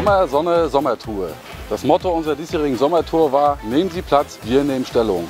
Sommer, Sonne, Sommertour. Das Motto unserer diesjährigen Sommertour war, nehmen Sie Platz, wir nehmen Stellung.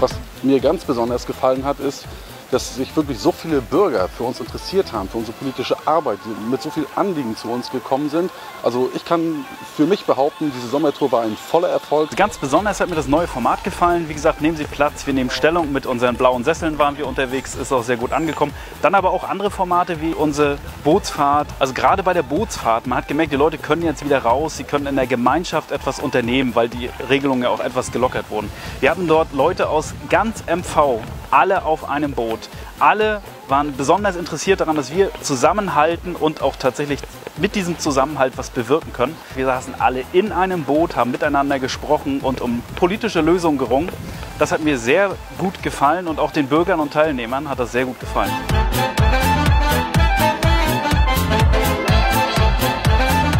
Was mir ganz besonders gefallen hat, ist, dass sich wirklich so viele Bürger für uns interessiert haben, für unsere politische Arbeit, mit so viel Anliegen zu uns gekommen sind. Also ich kann für mich behaupten, diese Sommertour war ein voller Erfolg. Ganz besonders hat mir das neue Format gefallen. Wie gesagt, nehmen Sie Platz, wir nehmen Stellung. Mit unseren blauen Sesseln waren wir unterwegs, ist auch sehr gut angekommen. Dann aber auch andere Formate wie unsere Bootsfahrt. Also gerade bei der Bootsfahrt, man hat gemerkt, die Leute können jetzt wieder raus, sie können in der Gemeinschaft etwas unternehmen, weil die Regelungen ja auch etwas gelockert wurden. Wir hatten dort Leute aus ganz MV, alle auf einem Boot. Alle waren besonders interessiert daran, dass wir zusammenhalten und auch tatsächlich mit diesem Zusammenhalt was bewirken können. Wir saßen alle in einem Boot, haben miteinander gesprochen und um politische Lösungen gerungen. Das hat mir sehr gut gefallen und auch den Bürgern und Teilnehmern hat das sehr gut gefallen.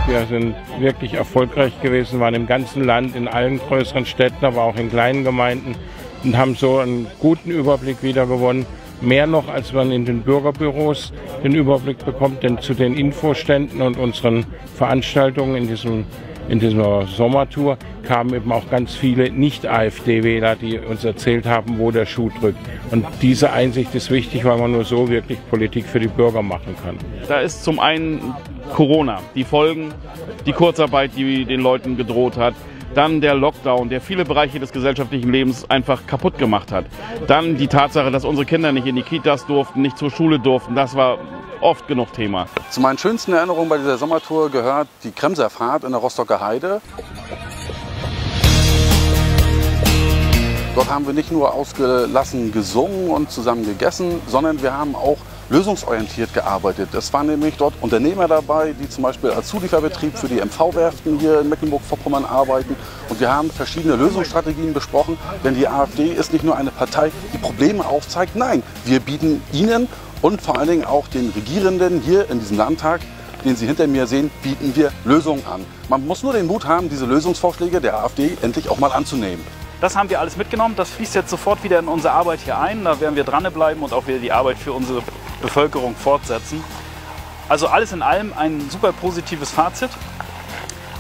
Wir sind wirklich erfolgreich gewesen, waren im ganzen Land, in allen größeren Städten, aber auch in kleinen Gemeinden und haben so einen guten Überblick wieder gewonnen. Mehr noch, als man in den Bürgerbüros den Überblick bekommt, denn zu den Infoständen und unseren Veranstaltungen in diesem in dieser Sommertour kamen eben auch ganz viele Nicht-AfD-Wähler, die uns erzählt haben, wo der Schuh drückt. Und diese Einsicht ist wichtig, weil man nur so wirklich Politik für die Bürger machen kann. Da ist zum einen Corona, die Folgen, die Kurzarbeit, die den Leuten gedroht hat, dann der Lockdown, der viele Bereiche des gesellschaftlichen Lebens einfach kaputt gemacht hat. Dann die Tatsache, dass unsere Kinder nicht in die Kitas durften, nicht zur Schule durften. Das war oft genug Thema. Zu meinen schönsten Erinnerungen bei dieser Sommertour gehört die Kremserfahrt in der Rostocker Heide. Dort haben wir nicht nur ausgelassen gesungen und zusammen gegessen, sondern wir haben auch lösungsorientiert gearbeitet. Es waren nämlich dort Unternehmer dabei, die zum Beispiel als Zulieferbetrieb für die MV-Werften hier in Mecklenburg-Vorpommern arbeiten. Und wir haben verschiedene Lösungsstrategien besprochen, denn die AfD ist nicht nur eine Partei, die Probleme aufzeigt. Nein, wir bieten Ihnen und vor allen Dingen auch den Regierenden hier in diesem Landtag den Sie hinter mir sehen, bieten wir Lösungen an. Man muss nur den Mut haben, diese Lösungsvorschläge der AfD endlich auch mal anzunehmen. Das haben wir alles mitgenommen. Das fließt jetzt sofort wieder in unsere Arbeit hier ein. Da werden wir dranbleiben und auch wieder die Arbeit für unsere Bevölkerung fortsetzen. Also alles in allem ein super positives Fazit.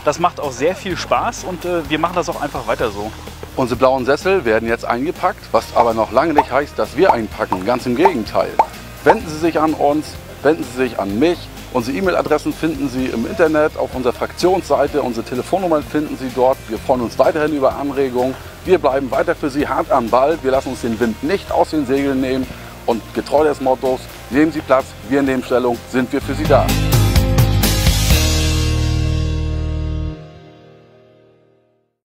Das macht auch sehr viel Spaß und äh, wir machen das auch einfach weiter so. Unsere blauen Sessel werden jetzt eingepackt, was aber noch lange nicht heißt, dass wir einpacken. Ganz im Gegenteil. Wenden Sie sich an uns, wenden Sie sich an mich. Unsere E-Mail-Adressen finden Sie im Internet, auf unserer Fraktionsseite. Unsere Telefonnummern finden Sie dort. Wir freuen uns weiterhin über Anregungen. Wir bleiben weiter für Sie hart am Ball. Wir lassen uns den Wind nicht aus den Segeln nehmen. Und getreu des Mottos, nehmen Sie Platz, wir nehmen Stellung, sind wir für Sie da.